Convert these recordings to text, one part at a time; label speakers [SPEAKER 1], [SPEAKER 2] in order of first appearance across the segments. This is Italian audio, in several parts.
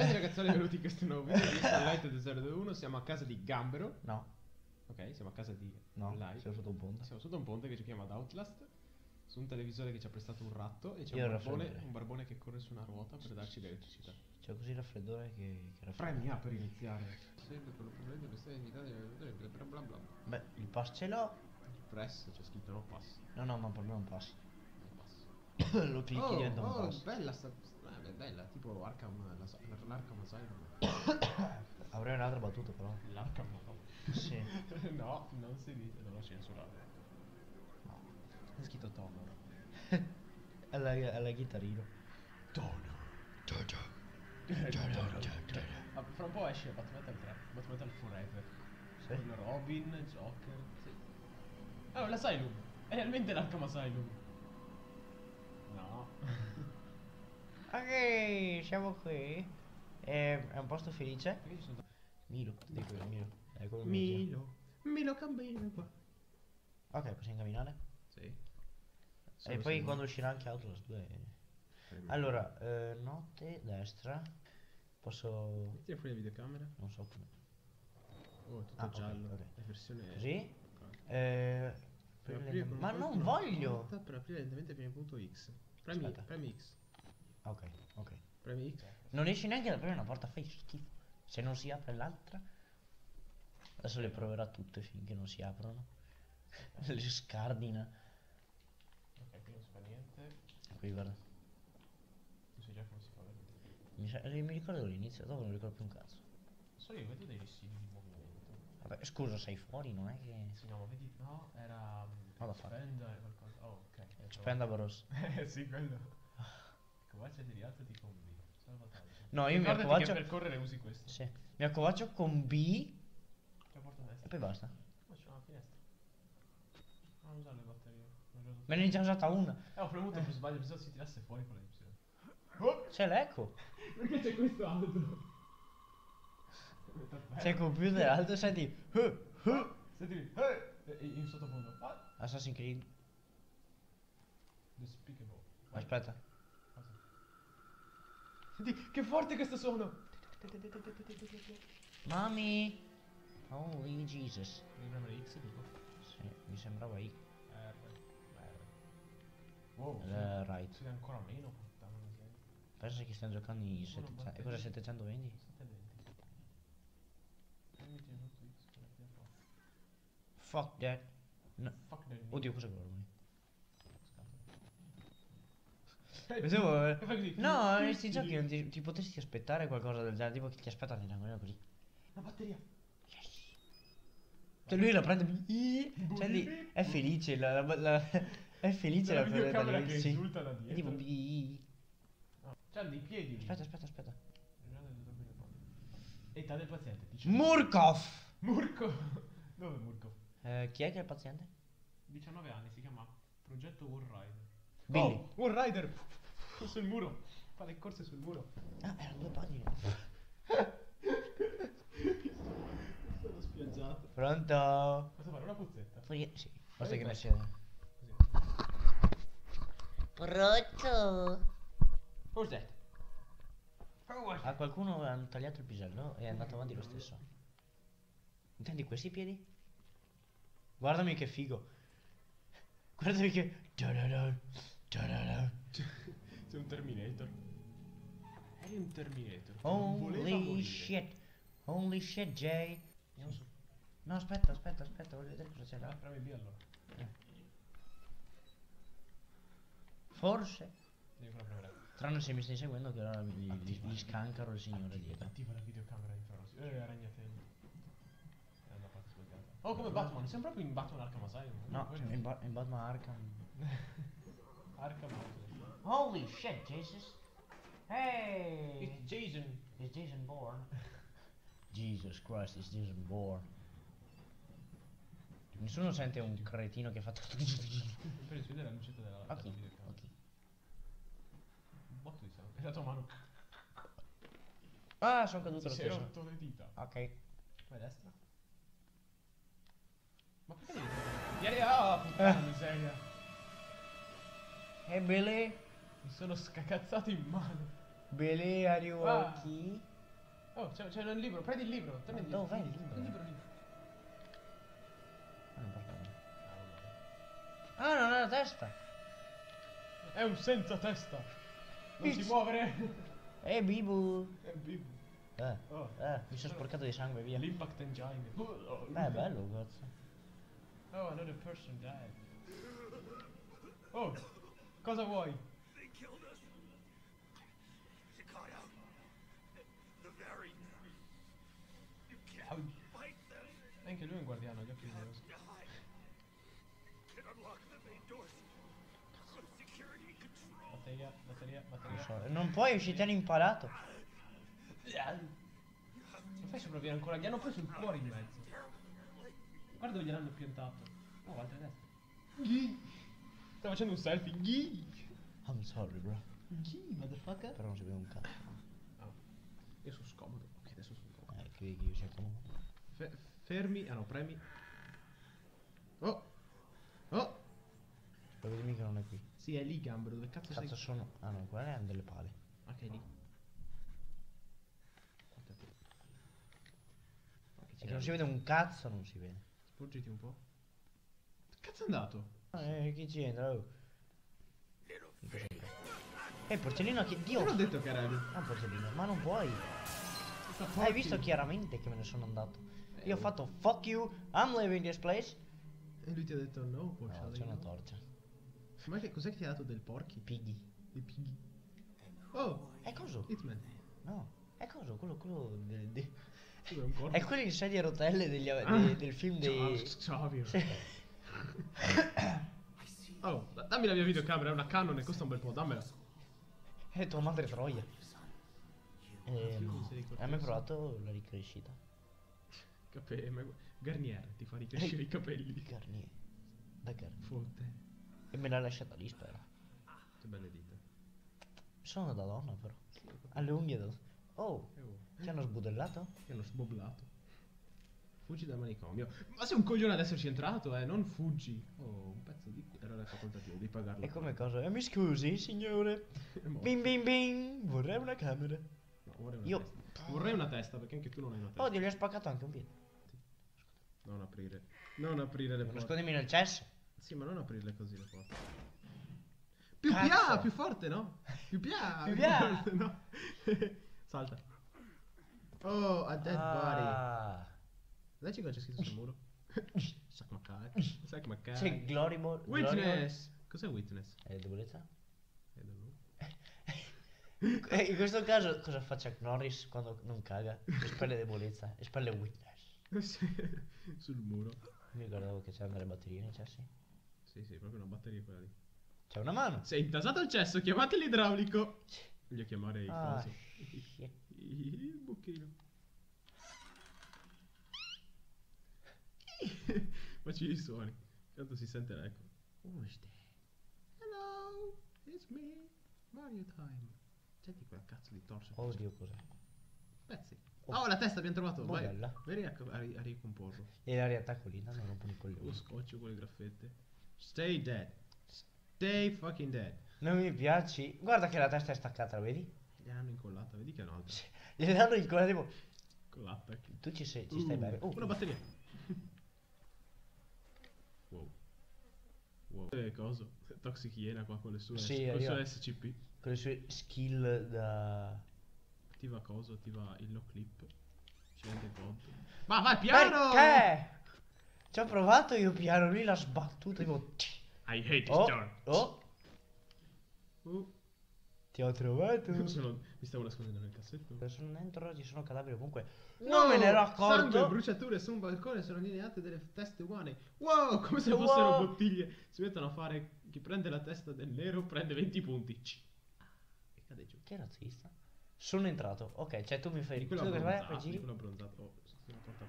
[SPEAKER 1] Salve ragazzoli, benvenuti in questo nuovo video. Io sono Light021, siamo a casa di Gambero.
[SPEAKER 2] No,
[SPEAKER 1] Ok, siamo a casa di
[SPEAKER 2] no,
[SPEAKER 1] Light.
[SPEAKER 2] siamo sotto un ponte.
[SPEAKER 1] Siamo sotto un ponte che giochiamo ad Outlast. Su un televisore che ci ha prestato un ratto e c'è
[SPEAKER 2] Io
[SPEAKER 1] un
[SPEAKER 2] il
[SPEAKER 1] barbone,
[SPEAKER 2] raffreddore.
[SPEAKER 1] un barbone che corre su una ruota per darci l'elettricità.
[SPEAKER 2] C'è così raffreddore che, che.
[SPEAKER 1] Premi A per iniziare. Sempre quello problema che stai invitando bla bla bla.
[SPEAKER 2] Beh, il pass ce l'ho.
[SPEAKER 1] Press, c'è scritto no pass.
[SPEAKER 2] No, no, ma per me è un pass.
[SPEAKER 1] No pass.
[SPEAKER 2] Lo clicchi
[SPEAKER 1] Oh,
[SPEAKER 2] diventa un
[SPEAKER 1] oh,
[SPEAKER 2] pass.
[SPEAKER 1] bella sta... beh, bella, tipo Arkham, la, l'Arkham Asylum.
[SPEAKER 2] Avrei un'altra battuta però.
[SPEAKER 1] L'Arkham no.
[SPEAKER 2] Sì.
[SPEAKER 1] no, non si dice, non lo censurare.
[SPEAKER 2] No.
[SPEAKER 1] È scritto Tono.
[SPEAKER 2] alla, alla chitarrino.
[SPEAKER 1] Tono. Ah, fra un po' esce Batman Metal 3, Batman Metal Forever.
[SPEAKER 2] Sì.
[SPEAKER 1] Con Robin, Joker. Sì. Ah, l'Asylum. È realmente l'Arkham Asylum.
[SPEAKER 2] Ok, siamo qui. È, è un posto felice. Milo, dico Milo. È quello che mi
[SPEAKER 1] Milo. Milo cammina qua.
[SPEAKER 2] Ok, possiamo camminare.
[SPEAKER 1] Sì.
[SPEAKER 2] e poi quando uscirà anche Outlast 2. Allora, eh, notte, destra. Posso...
[SPEAKER 1] Metti fuori la videocamera.
[SPEAKER 2] Non so come.
[SPEAKER 1] Oh, è tutto
[SPEAKER 2] Ah,
[SPEAKER 1] giallo.
[SPEAKER 2] ok.
[SPEAKER 1] È versione...
[SPEAKER 2] Così?
[SPEAKER 1] Ok.
[SPEAKER 2] Eh, ma non voglio!
[SPEAKER 1] Per aprire lentamente premi punto X. Premi, premi X.
[SPEAKER 2] Ok, ok.
[SPEAKER 1] Premi X.
[SPEAKER 2] Non riesci neanche ad aprire una porta, fai schifo. Se non si apre l'altra. Adesso le proverà tutte finché non si aprono. le scardina.
[SPEAKER 1] Ok, qui non si fa niente.
[SPEAKER 2] Qui guarda.
[SPEAKER 1] Tu sai già come si fa?
[SPEAKER 2] Mi, sa- eh, mi ricordo l'inizio, dopo non ricordo più un cazzo.
[SPEAKER 1] So io vedo dei sigli di movimento.
[SPEAKER 2] Vabbè, scusa, sei fuori, non è che.
[SPEAKER 1] Sì, no, ma vedi, no, era... um,
[SPEAKER 2] Vado a fare.
[SPEAKER 1] Spenda e qualcosa. Oh, ok.
[SPEAKER 2] Spenda Bros.
[SPEAKER 1] Eh, sì, quello. Covaccia di rialzati con B. Salvataggio.
[SPEAKER 2] No, io mi
[SPEAKER 1] Ricordati
[SPEAKER 2] accovaccio-
[SPEAKER 1] che per correre usi questo.
[SPEAKER 2] Sì. Mi accovaccio con B e poi basta.
[SPEAKER 1] Ma c'è una finestra. Non usare le batterie. Non
[SPEAKER 2] Me ne è già usata una.
[SPEAKER 1] Eh, ho premuto per sbaglio, pensavo si tirasse fuori con la Y. Oh!
[SPEAKER 2] C'è l'eco.
[SPEAKER 1] Perché c'è questo alto?
[SPEAKER 2] C'è il computer alto, senti. huh, huh.
[SPEAKER 1] Senti lì. Eh! E in sottofondo. Ah!
[SPEAKER 2] Assassin's Creed.
[SPEAKER 1] Despicable. Vai.
[SPEAKER 2] Aspetta.
[SPEAKER 1] Che forte questo suono!
[SPEAKER 2] Mami. Holy Jesus.
[SPEAKER 1] Devi premere X tipo.
[SPEAKER 2] Sì, mi sembrava I.
[SPEAKER 1] R. R. Wow.
[SPEAKER 2] Eh, right.
[SPEAKER 1] Si vede ancora meno, puttana miseria.
[SPEAKER 2] Pensa che stiamo giocando in
[SPEAKER 1] Sono
[SPEAKER 2] 700. E cosa 720?
[SPEAKER 1] 720. Premiti tutto X per aprire la porta.
[SPEAKER 2] Fuck that. No.
[SPEAKER 1] Fuck that.
[SPEAKER 2] Oddio, cosa guardo?
[SPEAKER 1] Eh,
[SPEAKER 2] Pensavo.
[SPEAKER 1] così.
[SPEAKER 2] No, questi giochi non ti, ti potresti aspettare qualcosa del genere. Tipo che ti aspetta nell'angolino così.
[SPEAKER 1] La batteria.
[SPEAKER 2] Yes. Cioè lui la prende. Cioè lì è felice. La, la, la- è felice la
[SPEAKER 1] la videocamera
[SPEAKER 2] lui,
[SPEAKER 1] che
[SPEAKER 2] sì.
[SPEAKER 1] esulta da
[SPEAKER 2] È
[SPEAKER 1] dietro.
[SPEAKER 2] tipo. bi-
[SPEAKER 1] No, C'ha dei piedi lì.
[SPEAKER 2] Aspetta, aspetta, aspetta.
[SPEAKER 1] Età del paziente. dice-
[SPEAKER 2] Murkov!
[SPEAKER 1] Murko. Dove è Murko?
[SPEAKER 2] Eh, chi è che è il paziente?
[SPEAKER 1] 19 anni, si chiama Progetto War Rider.
[SPEAKER 2] Billy.
[SPEAKER 1] Oh, War Rider! Sul muro. Fa le corse sul muro.
[SPEAKER 2] Ah, erano due pagine.
[SPEAKER 1] Sono spiaggiato.
[SPEAKER 2] Pronto?
[SPEAKER 1] Cosa fare? Una puzzetta?
[SPEAKER 2] Fuori- Sì,
[SPEAKER 1] Eh,
[SPEAKER 2] che.
[SPEAKER 1] Così.
[SPEAKER 2] Pronto?
[SPEAKER 1] That?
[SPEAKER 2] A qualcuno hanno tagliato il pisello e è andato avanti lo stesso. Intendi questi piedi? Guardami che figo. Guardami che.
[SPEAKER 1] Sei un Terminator. Eri un Terminator.
[SPEAKER 2] Holy shit. Holy shit, Jay.
[SPEAKER 1] Andiamo su.
[SPEAKER 2] No, aspetta, aspetta, aspetta, voglio vedere cosa c'è
[SPEAKER 1] Ah,
[SPEAKER 2] là.
[SPEAKER 1] premi B allora.
[SPEAKER 2] Forse.
[SPEAKER 1] Devi premere.
[SPEAKER 2] Tranne se mi stai seguendo che allora gli, gli, gli scancaro il signore dietro.
[SPEAKER 1] Attiva la videocamera infrarossi. Eh, ragnatelo. È una parte sbagliata. Oh, come Batman. Siamo proprio in Batman Arkham Asylum.
[SPEAKER 2] No, in, Ba- in Batman Arkham.
[SPEAKER 1] Arkham Asylum.
[SPEAKER 2] Holy shit, Jesus. Hey!
[SPEAKER 1] It's Jason.
[SPEAKER 2] Is Jason Bourne? Jesus Christ, is Jason Bourne. Nessuno sente un cretino che fa tutto.
[SPEAKER 1] Per vedere la lucetta della,
[SPEAKER 2] Ok, ok.
[SPEAKER 1] Un botto di sangue. È la tua mano.
[SPEAKER 2] Ah, sono caduto lo stesso.
[SPEAKER 1] rotto le dita.
[SPEAKER 2] Ok.
[SPEAKER 1] Vai a destra. Ma perché devi... Vieni, ah, puttana miseria.
[SPEAKER 2] Hey Billy.
[SPEAKER 1] Mi sono scacazzato in mano.
[SPEAKER 2] Are you
[SPEAKER 1] Ah. Oh, c'è, un libro, prendi il libro. Prendi il libro.
[SPEAKER 2] Dov'è il libro?
[SPEAKER 1] Il libro lì.
[SPEAKER 2] Ah, non. Ah, non ha la testa.
[SPEAKER 1] È un senza testa. Non si
[SPEAKER 2] It's-
[SPEAKER 1] muovere.
[SPEAKER 2] Eh, Bibu.
[SPEAKER 1] È vivo.
[SPEAKER 2] Eh,
[SPEAKER 1] Oh.
[SPEAKER 2] eh, mi sono sporcato di sangue, via.
[SPEAKER 1] L'impact engine.
[SPEAKER 2] Eh, è bello, cazzo.
[SPEAKER 1] Oh, another person died. Oh, cosa vuoi? Anche lui è un guardiano, gli occhi
[SPEAKER 3] control.
[SPEAKER 1] Batteria, batteria, batteria.
[SPEAKER 2] Non puoi uscire imparato.
[SPEAKER 1] Non fai sopravvivere ancora, gli hanno preso il cuore in mezzo. Guarda dove gliel'hanno piantato. Oh, altre teste. Ghi. Sta facendo un selfie. Ghi.
[SPEAKER 2] I'm sorry, bro.
[SPEAKER 1] Ghi, motherfucker.
[SPEAKER 2] Però non si vede un cazzo.
[SPEAKER 1] Oh. Io sono scomodo. Ok, adesso
[SPEAKER 2] che che io cerco un
[SPEAKER 1] Fe- fermi, ah no, premi. Oh. Oh.
[SPEAKER 2] Poi dimmi che non è qui.
[SPEAKER 1] Sì, è lì Gambro, dove cazzo,
[SPEAKER 2] Cazzo
[SPEAKER 1] sei?
[SPEAKER 2] sono. Ah no, quelle hanno delle pale.
[SPEAKER 1] Ok, lì.
[SPEAKER 2] Se non si vede un cazzo, non si vede.
[SPEAKER 1] Sporgiti un po'. Cazzo è andato?
[SPEAKER 2] Eh, chi c'entra? Oh. Eh, il porcellino che Dio!
[SPEAKER 1] Io l'ho detto che era lui.
[SPEAKER 2] Ah, porcellino, ma non puoi. Hai visto chiaramente che me ne sono andato. Io ho
[SPEAKER 1] Eh.
[SPEAKER 2] fatto fuck you, I'm leaving this place.
[SPEAKER 1] E lui ti ha detto no,
[SPEAKER 2] No,
[SPEAKER 1] porca
[SPEAKER 2] c'è una torcia.
[SPEAKER 1] Ma che cos'è che ti ha dato del porchi?
[SPEAKER 2] Piggy.
[SPEAKER 1] Dei pighi. Oh,
[SPEAKER 2] È coso?
[SPEAKER 1] Hitman.
[SPEAKER 2] No, è coso, quello, quello de- de-
[SPEAKER 1] è.
[SPEAKER 2] È quello in sedia a rotelle degli,
[SPEAKER 1] Ah.
[SPEAKER 2] de- del film dei... Sì.
[SPEAKER 1] Oh, da- dammi la mia videocamera, è una Canon e costa un bel po', dammela.
[SPEAKER 2] È tua madre troia. Ehm,
[SPEAKER 1] Sì, sì,
[SPEAKER 2] hai mai provato la ricrescita?
[SPEAKER 1] Cape- ma- Garnier ti fa ricrescere i capelli.
[SPEAKER 2] Garnier. Da Garnier.
[SPEAKER 1] Fotte.
[SPEAKER 2] E me l'ha lasciata lì, spero.
[SPEAKER 1] Che belle dita.
[SPEAKER 2] Sono da donna, però. Alle unghie da... Oh,
[SPEAKER 1] Eh, oh.
[SPEAKER 2] ti hanno sbudellato?
[SPEAKER 1] Ti hanno sboblato. Fuggi dal manicomio. Ma sei un coglione ad esserci entrato, eh, non fuggi. Oh, un pezzo di... Era la facoltativa, devi pagarlo.
[SPEAKER 2] E come cosa? Eh, mi scusi, signore. Bing bing bing, vorrei una camera.
[SPEAKER 1] Vorrei una
[SPEAKER 2] Io-
[SPEAKER 1] testa. Vorrei una testa, perché anche tu non hai una testa.
[SPEAKER 2] Oddio, gli ho spaccato anche un piede.
[SPEAKER 1] Non aprire. Non aprire le porte.
[SPEAKER 2] Nascondimi nel cesso.
[SPEAKER 1] Sì, ma non aprirle così le porte. Più
[SPEAKER 2] Cazzo.
[SPEAKER 1] pia, più forte, no? Più pia.
[SPEAKER 2] Più pia.
[SPEAKER 1] forte, no? Salta. Oh, a dead body.
[SPEAKER 2] Ah.
[SPEAKER 1] Dacci cosa c'è scritto sul muro. Suck my cock.
[SPEAKER 2] C'è Glory.
[SPEAKER 1] Witness. Cos'è witness?
[SPEAKER 2] È debolezza? Eh, in questo caso cosa fa Chuck Norris quando non caga? Espelle debolezza, espelle witness.
[SPEAKER 1] Sì, sul muro.
[SPEAKER 2] Mi ricordavo che c'erano delle batterie nei cessi.
[SPEAKER 1] Sì, sì, proprio una batteria quella lì.
[SPEAKER 2] C'è una mano.
[SPEAKER 1] Sei intasato al cesso, chiamate l'idraulico. Voglio chiamare il
[SPEAKER 2] Ah,
[SPEAKER 1] coso. Il bocchino. Facci i suoni. Tanto si sente l'eco. Who's there? Hello, it's me. Mario time. Senti quel cazzo di torso.
[SPEAKER 2] Oddio cos'è?
[SPEAKER 1] Pezzi. Oh, la testa abbiamo trovato. Vai.
[SPEAKER 2] Bella.
[SPEAKER 1] Vai a, a, a ricomporlo.
[SPEAKER 2] E la riattacco lì, non rompono i
[SPEAKER 1] Lo
[SPEAKER 2] coglioni.
[SPEAKER 1] scotch con le graffette. Stay dead. Stay fucking dead.
[SPEAKER 2] Non mi piaci. Guarda che la testa è staccata, lo vedi?
[SPEAKER 1] Gliel'hanno incollata, vedi che è un'altra.
[SPEAKER 2] Gli danno il cuore tipo...
[SPEAKER 1] Con l'attack.
[SPEAKER 2] Tu ci, sei, ci stai
[SPEAKER 1] Uh,
[SPEAKER 2] bene. Oh,
[SPEAKER 1] Una batteria. wow. Wow. Eh, coso? Toxic Iena qua con le sue,
[SPEAKER 2] Sì,
[SPEAKER 1] con
[SPEAKER 2] arriva.
[SPEAKER 1] SCP.
[SPEAKER 2] con le sue skill da...
[SPEAKER 1] Attiva coso, attiva il no clip. Ci rende conto. Ma vai piano!
[SPEAKER 2] Perché? Ci ho provato io piano, lui l'ha sbattuto tipo...
[SPEAKER 1] I hate this
[SPEAKER 2] Oh,
[SPEAKER 1] door.
[SPEAKER 2] oh,
[SPEAKER 1] Uh,
[SPEAKER 2] ti ho trovato.
[SPEAKER 1] sono- mi stavo nascondendo nel cassetto.
[SPEAKER 2] Sono dentro, ci sono cadaveri ovunque. Non me ne ero
[SPEAKER 1] Sangue,
[SPEAKER 2] accorto.
[SPEAKER 1] bruciature su un balcone sono allineate delle teste uguali. Wow, come se
[SPEAKER 2] Wow.
[SPEAKER 1] fossero bottiglie. Si mettono a fare. Chi prende la testa del nero prende 20 punti. Ci. E cade giù.
[SPEAKER 2] Che razzista. Sono entrato. Ok, cioè tu mi fai...
[SPEAKER 1] Di
[SPEAKER 2] Tu
[SPEAKER 1] quello
[SPEAKER 2] che vai? Poi
[SPEAKER 1] abbronzato. Di
[SPEAKER 2] giri?
[SPEAKER 1] quello abbronzato. Oh, sono porta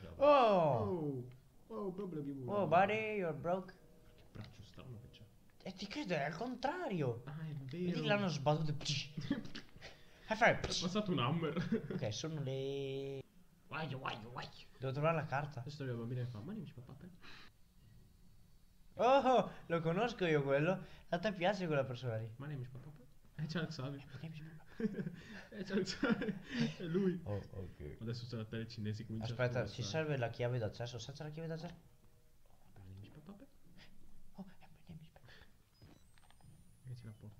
[SPEAKER 1] bravo.
[SPEAKER 2] Oh!
[SPEAKER 1] Oh, oh, proprio più
[SPEAKER 2] Oh, buddy, you're broke.
[SPEAKER 1] Che braccio strano che c'ha.
[SPEAKER 2] E ti credo, è al contrario.
[SPEAKER 1] Ah, è
[SPEAKER 2] Vedi
[SPEAKER 1] vero.
[SPEAKER 2] che l'hanno sbattuto. High five.
[SPEAKER 1] È passato un hammer.
[SPEAKER 2] Ok, sono le...
[SPEAKER 1] Vai, vai, vai.
[SPEAKER 2] Devo trovare la carta.
[SPEAKER 1] Adesso la bambina che fa. Ma mi papà. per-"
[SPEAKER 2] Oh, lo conosco io quello. A te piace quella persona lì?
[SPEAKER 1] Ma mi papà. per-" Eh, c'è Xavi. eh, c'è Xavi. È lui.
[SPEAKER 2] Oh, ok.
[SPEAKER 1] Adesso c'è la tele comincia
[SPEAKER 2] Aspetta, ci serve la chiave d'accesso. Senza la chiave d'accesso. Oh,
[SPEAKER 1] Che c'è la porta.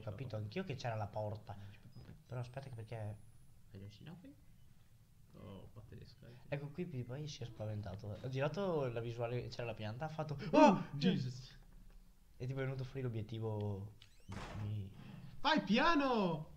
[SPEAKER 2] L'ho capito anch'io che c'era la porta. Però aspetta che perché...
[SPEAKER 1] Oh, pazzesca.
[SPEAKER 2] Ecco qui poi si è spaventato. Ho girato la visuale, c'era la pianta, ha fatto...
[SPEAKER 1] Oh,
[SPEAKER 2] Oh!
[SPEAKER 1] Jesus.
[SPEAKER 2] E tipo è venuto fuori l'obiettivo... Mi...
[SPEAKER 1] Vai piano!